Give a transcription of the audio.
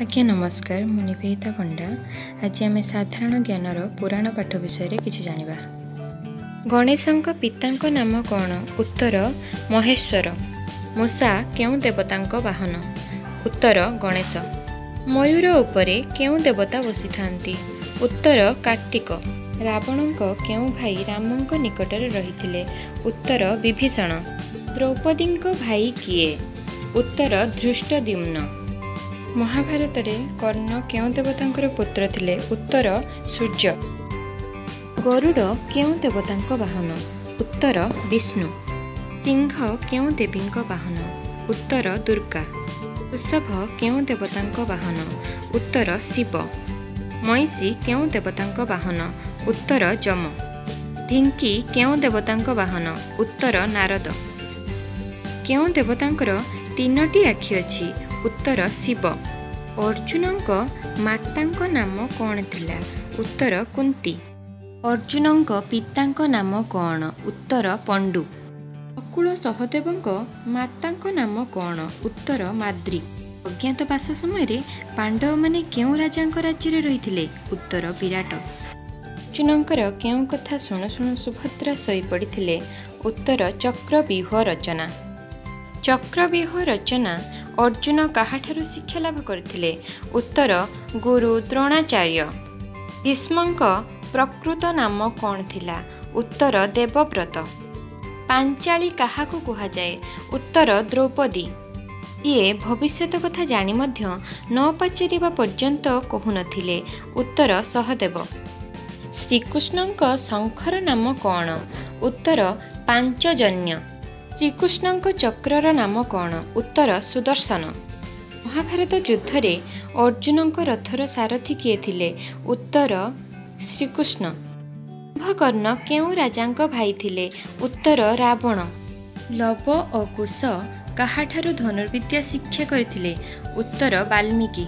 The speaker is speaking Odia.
ଆଜ୍ଞା ନମସ୍କାର। ମୁଁ ନିବେଦିତା ପଣ୍ଡା। ଆଜି ଆମେ ସାଧାରଣ ଜ୍ଞାନର ପୁରାଣ ପାଠ ବିଷୟରେ କିଛି ଜାଣିବା। ଗଣେଶଙ୍କ ପିତାଙ୍କ ନାମ କ'ଣ? ଉତ୍ତର ମହେଶ୍ୱର। ମୂଷା କେଉଁ ଦେବତାଙ୍କ ବାହନ? ଉତ୍ତର ଗଣେଶ। ମୟୂର ଉପରେ କେଉଁ ଦେବତା ବସିଥାନ୍ତି? ଉତ୍ତର କାର୍ତ୍ତିକ। ରାବଣଙ୍କ କେଉଁ ଭାଇ ରାମଙ୍କ ନିକଟରେ ରହିଥିଲେ? ଉତ୍ତର ବିଭୀଷଣ। ଦ୍ରୌପଦୀଙ୍କ ଭାଇ କିଏ? ଉତ୍ତର ଧୃଷ୍ଟଦ୍ୟୁମ୍ନ। ମହାଭାରତରେ କର୍ଣ୍ଣ କେଉଁ ଦେବତାଙ୍କର ପୁତ୍ର ଥିଲେ? ଉତ୍ତର ସୂର୍ଯ୍ୟ। ଗରୁଡ଼ କେଉଁ ଦେବତାଙ୍କ ବାହନ? ଉତ୍ତର ବିଷ୍ଣୁ। ସିଂହ କେଉଁ ଦେବୀଙ୍କ ବାହନ? ଉତ୍ତର ଦୁର୍ଗା। ବୃଷଭ କେଉଁ ଦେବତାଙ୍କ ବାହନ? ଉତ୍ତର ଶିବ। ମଇଁଷି କେଉଁ ଦେବତାଙ୍କ ବାହନ? ଉତ୍ତର ଯମ। ଢିଙ୍କି କେଉଁ ଦେବତାଙ୍କ ବାହନ? ଉତ୍ତର ନାରଦ। କେଉଁ ଦେବତାଙ୍କର ତିନୋଟି ଆଖି ଅଛି? ଉତ୍ତର ଶିବ। ଅର୍ଜୁନଙ୍କ ମାତାଙ୍କ ନାମ କ'ଣ ଥିଲା? ଉତ୍ତର କୁନ୍ତି। ଅର୍ଜୁନଙ୍କ ପିତାଙ୍କ ନାମ କ'ଣ? ଉତ୍ତର ପଣ୍ଡୁ। ନକୁଳ ସହଦେବଙ୍କ ମାତାଙ୍କ ନାମ କ'ଣ? ଉତ୍ତର ମାଦ୍ରୀ। ଅଜ୍ଞାତବାସ ସମୟରେ ପାଣ୍ଡବମାନେ କେଉଁ ରାଜାଙ୍କ ରାଜ୍ୟରେ ରହିଥିଲେ? ଉତ୍ତର ବିରାଟ। ଅର୍ଜୁନଙ୍କର କେଉଁ କଥା ଶୁଣୁ ଶୁଣୁ ସୁଭଦ୍ରା ଶୋଇପଡ଼ିଥିଲେ? ଉତ୍ତର ଚକ୍ରବ୍ୟୁହ ରଚନା। ଚକ୍ରବ୍ୟୁହ ରଚନା ଅର୍ଜୁନ କାହାଠାରୁ ଶିକ୍ଷା ଲାଭ କରିଥିଲେ? ଉତ୍ତର ଗୁରୁ ଦ୍ରୋଣାଚାର୍ଯ୍ୟ। ଭୀଷ୍ମଙ୍କ ପ୍ରକୃତ ନାମ କ'ଣ ଥିଲା? ଉତ୍ତର ଦେବବ୍ରତ। ପାଞ୍ଚାଳି କାହାକୁ କୁହାଯାଏ? ଉତ୍ତର ଦ୍ରୌପଦୀ। ଇଏ ଭବିଷ୍ୟତ କଥା ଜାଣି ମଧ୍ୟ ନ ପଚାରିବା ପର୍ଯ୍ୟନ୍ତ କହୁନଥିଲେ। ଉତ୍ତର ସହଦେବ। ଶ୍ରୀକୃଷ୍ଣଙ୍କ ଶଙ୍ଖର ନାମ କ'ଣ? ଉତ୍ତର ପାଞ୍ଚଜନ୍ୟ। ଶ୍ରୀକୃଷ୍ଣଙ୍କ ଚକ୍ରର ନାମ କ'ଣ? ଉତ୍ତର ସୁଦର୍ଶନ। ମହାଭାରତ ଯୁଦ୍ଧରେ ଅର୍ଜୁନଙ୍କ ରଥର ସାରଥୀ କିଏ ଥିଲେ? ଉତ୍ତର ଶ୍ରୀକୃଷ୍ଣ। କୁମ୍ଭକର୍ଣ୍ଣ କେଉଁ ରାଜାଙ୍କ ଭାଇ ଥିଲେ? ଉତ୍ତର ରାବଣ। ଲବ ଓ କୁଶ କାହାଠାରୁ ଧନୁର୍ବିଦ୍ୟା ଶିକ୍ଷା କରିଥିଲେ? ଉତ୍ତର ବାଲ୍ମୀକି।